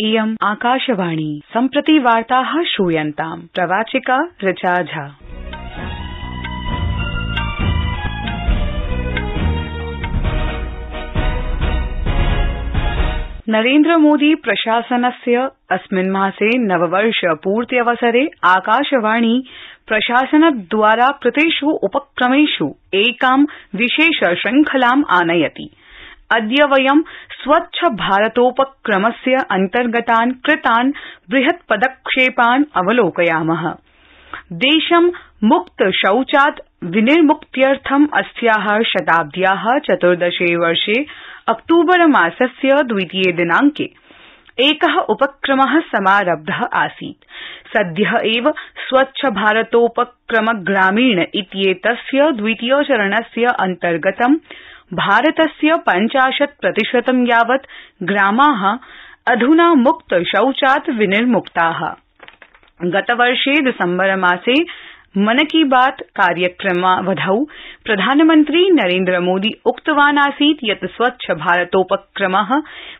इयम् आकाशवाणी। सम्प्रति वार्ताः श्रूयन्ताम्। प्रवाचिका ऋचा झा। नरेन्द्रमोदी प्रशासनस्य अस्मिन् मासे नववर्ष पूर्त्यवसरे आकाशवाणी प्रशासनद्वारा कृतेष् उपक्रमेष् एकां विशेष श्रृंखलाम् आनयति। अद्य वयं स्वच्छ भारतोपक्रमस्य अन्तर्गतान् कृतान् बृहत् पदक्षेपान् अवलोकयाम। देशं मुक्त शौचात् विनिर्मुक्त्यर्थं अस्या शताब्द्या चतुर्दशे वर्षे अक्तूबर मासस्य द्वितीये दिनांके एक उपक्रम समारब्ध आसीत्। सद्य एव स्वच्छ भारतोपक्रम ग्रामीण इत्येतस्य द्वितीय चरणस्य अन्तर्गतं भारतस्य पञ्चाशत् प्रतिशतं यावत् ग्रामा अध्ना मुक्त शौचात् विनिर्मुक्ता। गतवर्षे दिसम्बरमासे मन की बात कार्यक्रमावधौ प्रधानमन्त्री नरेन्द्रमोदी उक्तवान् आसीत् यत् स्वच्छ भारतोपक्रम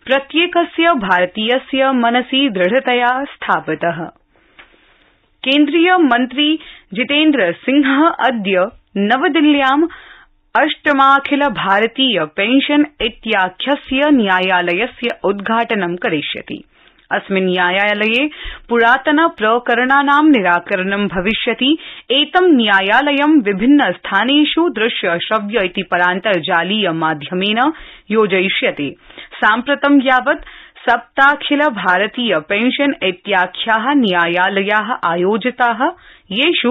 प्रत्येकस्य भारतीयस्य मनसि दृढतया स्थापित। केंद्रीय मन्त्री जितेन्द्र सिंह अद्य नवदिल्ल्यां अष्टमाखिल भारतीय पेंशन इत्याख्यस्य न्यायालयस्य उद्घाटनं करिष्यति। अस्मिन् न्यायालये पुरातन प्रकरणानां निराकरणं भविष्यति, एतं न्यायालयं विभिन्न स्थानेष् दृश्य श्रव्य इति परान्तर्जालीय माध्यमेन योजयिष्यते। साम्प्रतं यावत् सप्ताखिल भारतीय पेंशन इत्याख्या न्यायालया आयोजिता येष्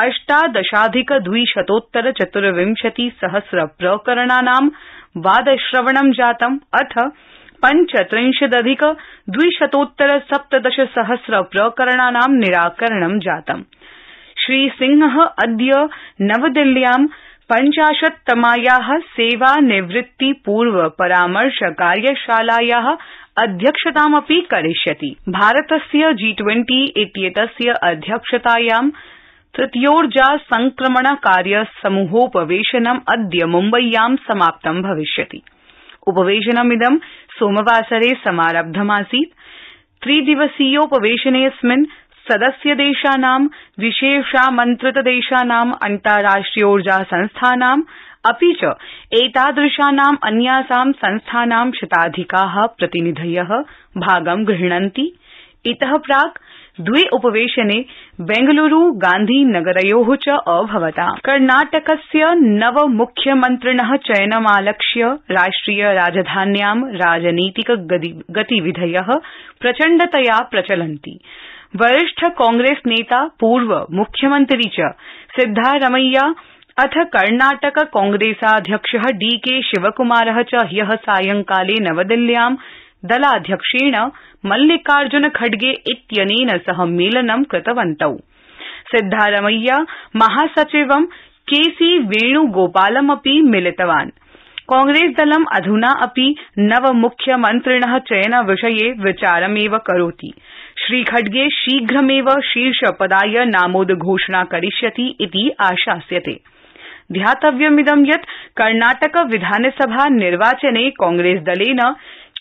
अष्टादशाधिक द्विशतोत्तर चतुर्विंशति सहस्र प्रकरणानां वादश्रवणं जातम् अथ पञ्चत्रिंशदधिक द्विशतोत्तर सप्तदश सहस्र प्रकरणानां निराकरणं जातम्। श्रीसिंह अद्य नवदिल्ल्यां पञ्चाशत्तमाया सेवानिवृत्ति पूर्व परामर्श कार्यशालाया अध्यक्षतामपि करिष्यति। भारतस्य जी ट्वेन्टी इत्येतस्य अध्यक्षतायां तृतीयोर्जा संक्रमण कार्य समूहोपवेशनम् अद्य मुम्बय्यां समाप्तं भविष्यति। उपवेशनमिदं सोमवासरे समारब्धमासीत्। त्रिदिवसीयोपवेशनेऽस्मिन् सदस्यदेशानां विशेषामन्त्रित देशानाम् अन्ताराष्ट्रियोर्जा संस्थानाम् अपि च एतादृशानाम् अन्यासां संस्थानां शताधिका प्रतिनिधय भागं गृह्णन्ति। इत प्राक् द्वे उपवेशने बेंगलुरू गांधीनगरयो च अभवता। कर्णाटकस्य नव मुख्यमन्त्रिण चयनमालक्ष्य राष्ट्रिय राजधान्यां राजनीतिक गतिविधय प्रचण्डतया प्रचलन्ति। वरिष्ठ कांग्रेस नेता, पूर्व मुख्यमन्त्री च सिद्धारमैया, अथ कर्णाटक कांग्रेसाध्यक्ष डी के शिवकुमार च ह्य सायंकाले नवदिल्ल्यां दलाध्यक्षेण मल्लिकार्जुन खड़गे इत्यनेन सह मेलनं कृतवन्तौ। सिद्धारमैया महासचिवं के सी वेण्गोपालमपि मिलितवान्। कांग्रेसदलं अध्ना अपि नवमुख्यमन्त्रिण चयनविषये विचारमेव करोति। श्रीखड़गे शीघ्रमेव शीर्षपदाय नामोद्घोषणा करिष्यति इति आशास्यते। ध्यातव्यमिदं यत् कर्णाटक विधानसभा निर्वाचने कांग्रेसदलेन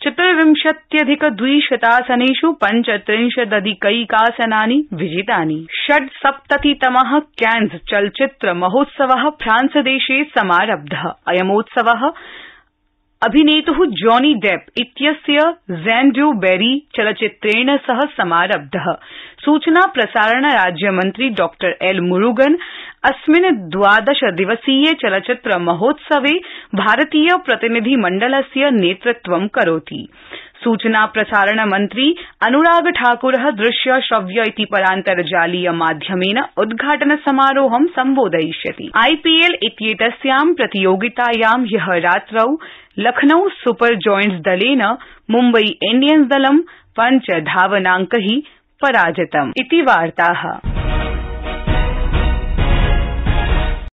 चतुर्विंशत्यधिक द्विशतासनेष् पञ्चत्रिंशदधिकैकासनानि विजितानि। षड्सप्ततितम कैन्स चलच्चित्र महोत्सव फ्रांसदेशे समारब्ध। अयमोत्सव अभिनेतु जॉनी डेप इत्यस्य जैन बैरी चलच्चित्रेण सह समारब्ध। सूचना प्रसारण राज्यमन्त्री डॉ एल मुरुगन अस्मिन् द्वादश दिवसीय चलच्चित्र महोत्सवे भारतीय प्रतिनिधिमण्डलस्य नेतृत्वं करोति। सूचना प्रसारण मन्त्री अनुराग ठाकुर दृश्य श्रव्य इति परान्तर्जालीय माध्यमेन उद्घाटन समारोहं सम्बोधयिष्यति। आईपीएल इत्येतस्यां प्रतियोगितायां ह्य रात्रौ लखनऊ सुपर जॉयंट्स दलेन मुम्बई इंडियंस दलं पञ्च धावनांकै पराजितम्